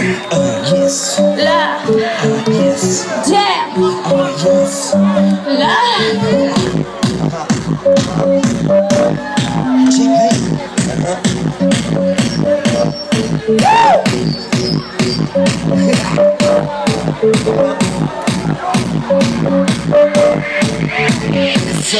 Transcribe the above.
Uh, yes. La. Uh, yes. Damn. Uh, yes. La. Check me. Woo! so.